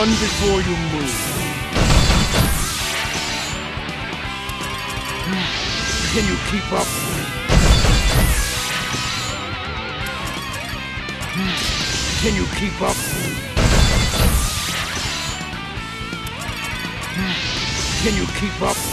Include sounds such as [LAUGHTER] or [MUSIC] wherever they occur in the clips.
You're before you move. Can you keep up? Can you keep up? Can you keep up?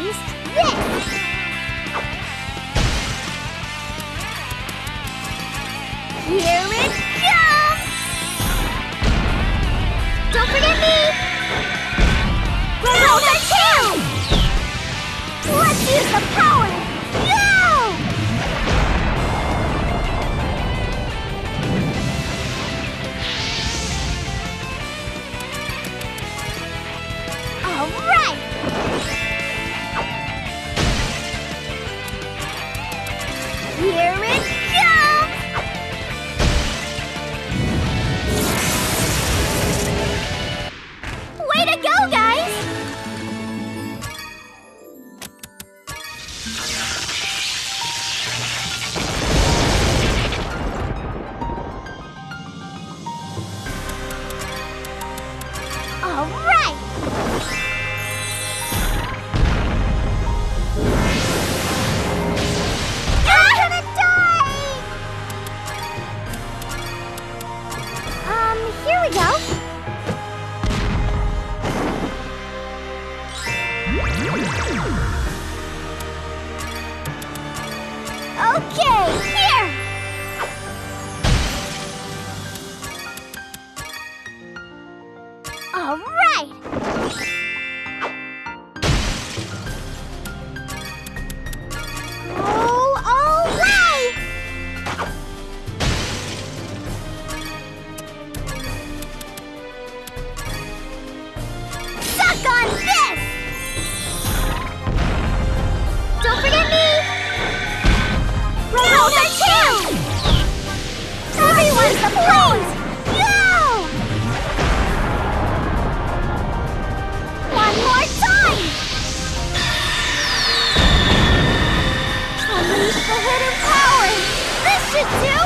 Taste this! Here it comes! Don't forget me! Bowser 2! Let's use the power! Here it Here we go. The! One more time! The hidden power! This should do!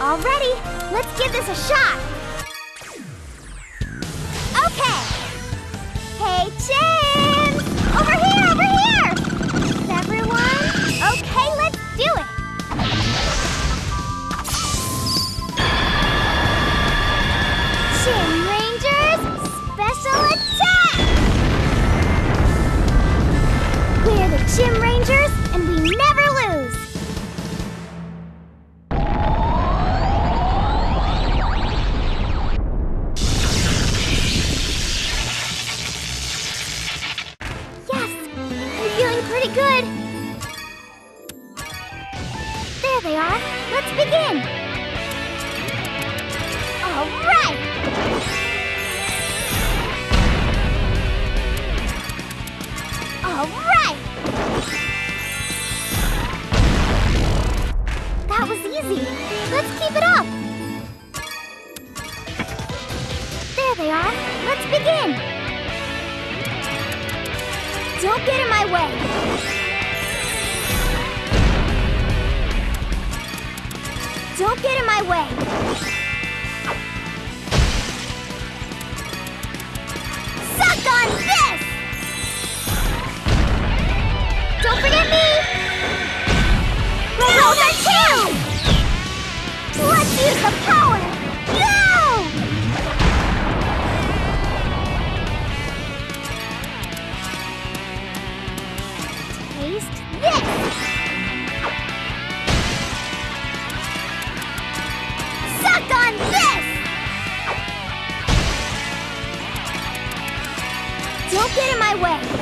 Already, let's give this a shot. Good. There they are. Let's begin. All right. All right. That was easy. Let's keep it up. There they are. Let's begin. Don't get in my way. Don't get in my way. Suck on this! Don't forget me! Roller two! Let's use the power! Don't get in my way.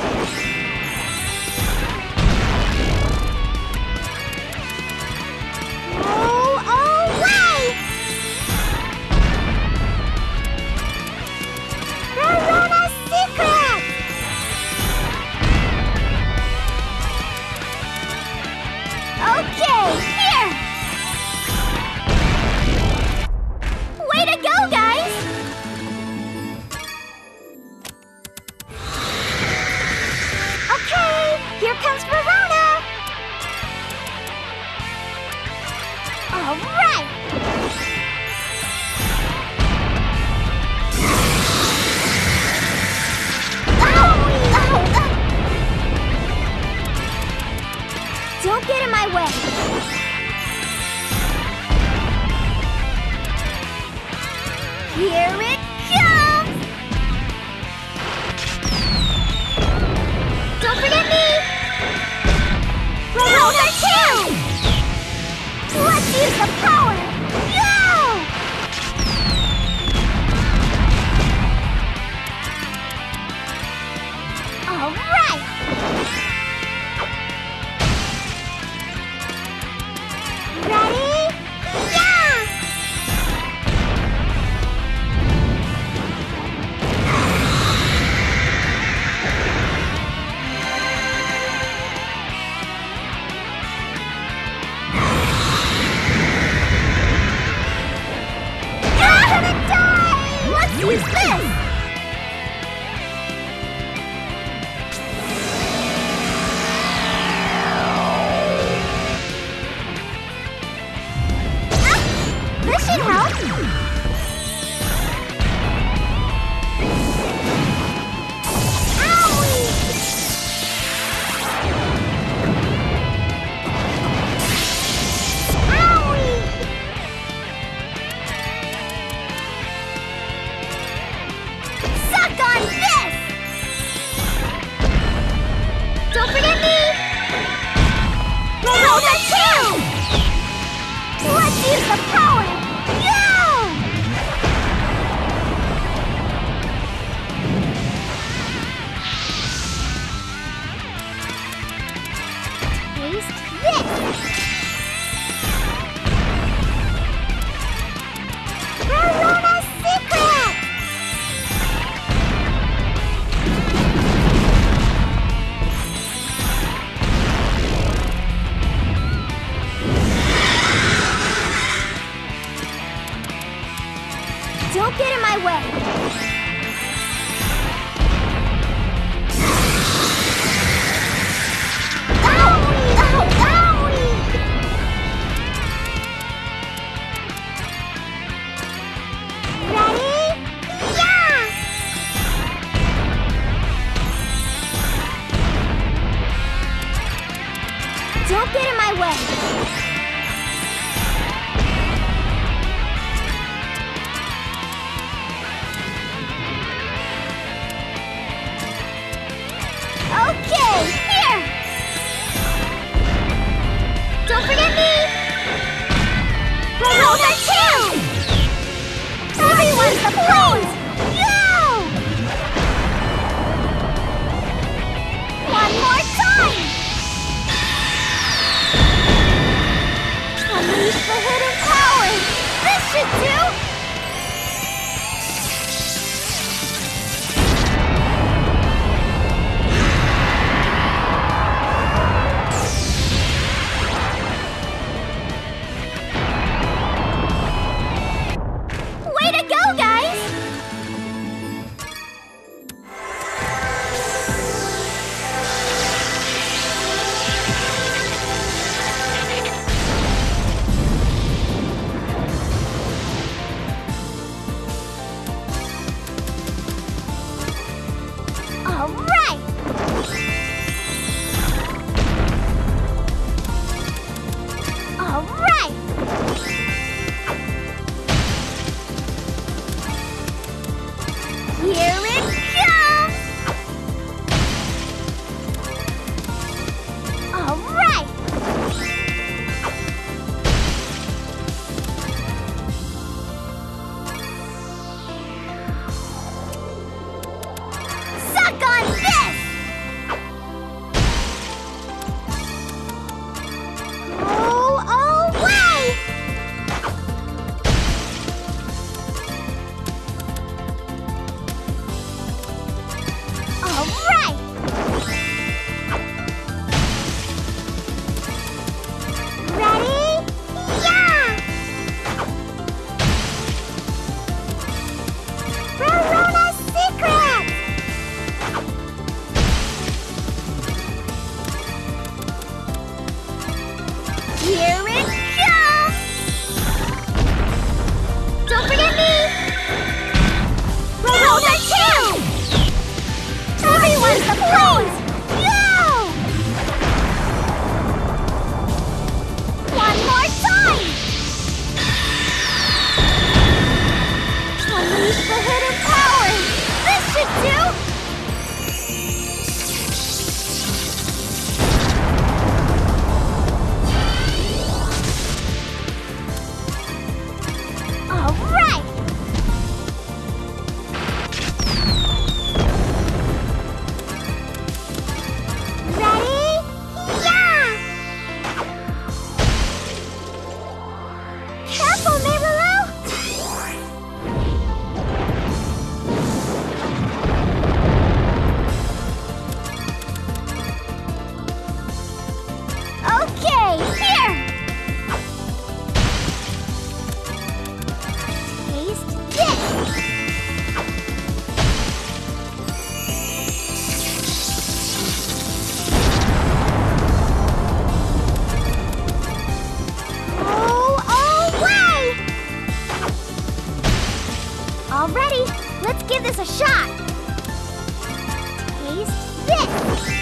The power! My way. The! Go! One more time! Unleash the hidden powers! This should do Already, let's give this a shot. Taste this.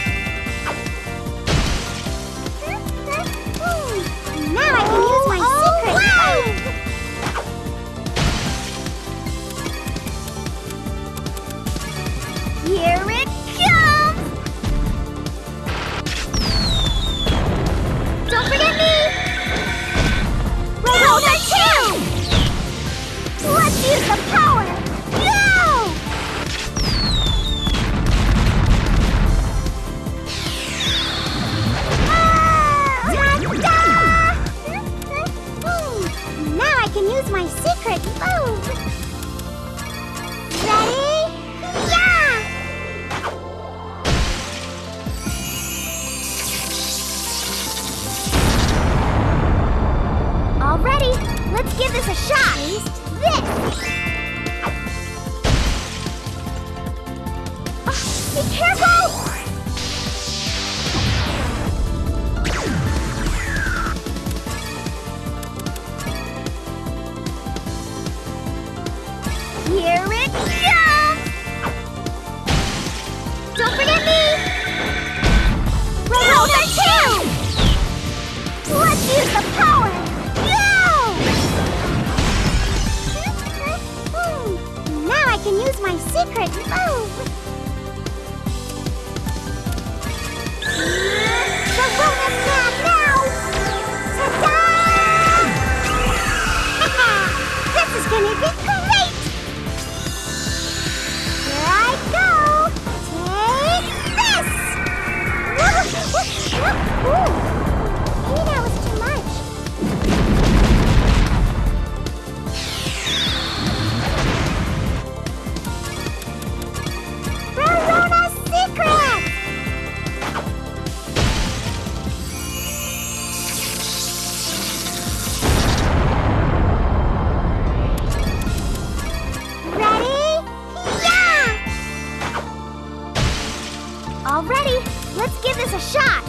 All ready. let's give this a shot.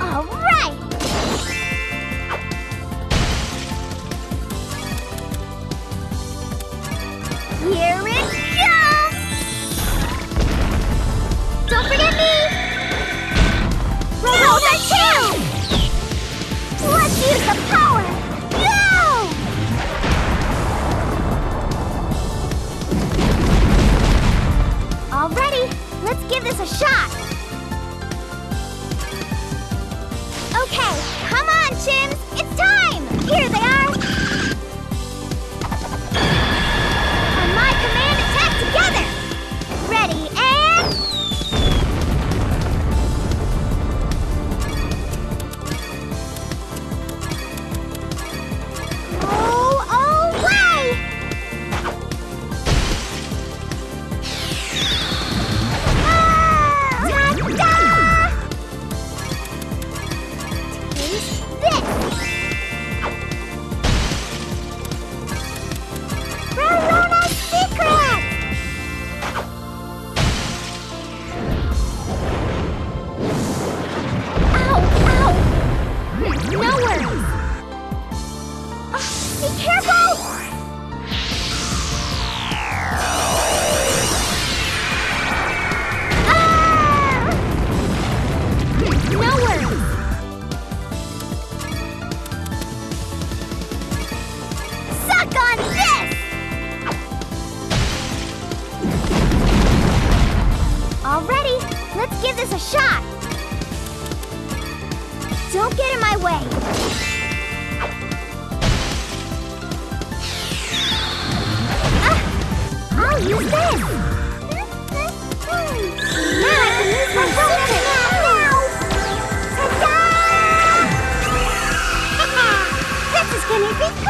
All right. Here it goes! Don't forget me! Roll the two! Let's use the power! Go! Alrighty, let's give this a shot! shot! Don't get in my way! Ah, I'll use this! now I can use my! Now! Ta-da! [LAUGHS] this is gonna be cool!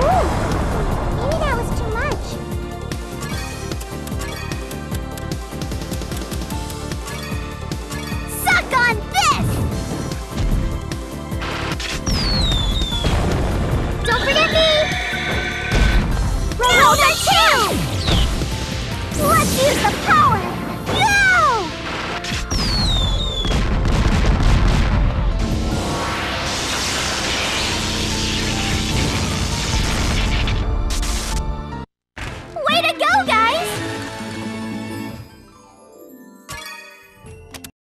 Woo!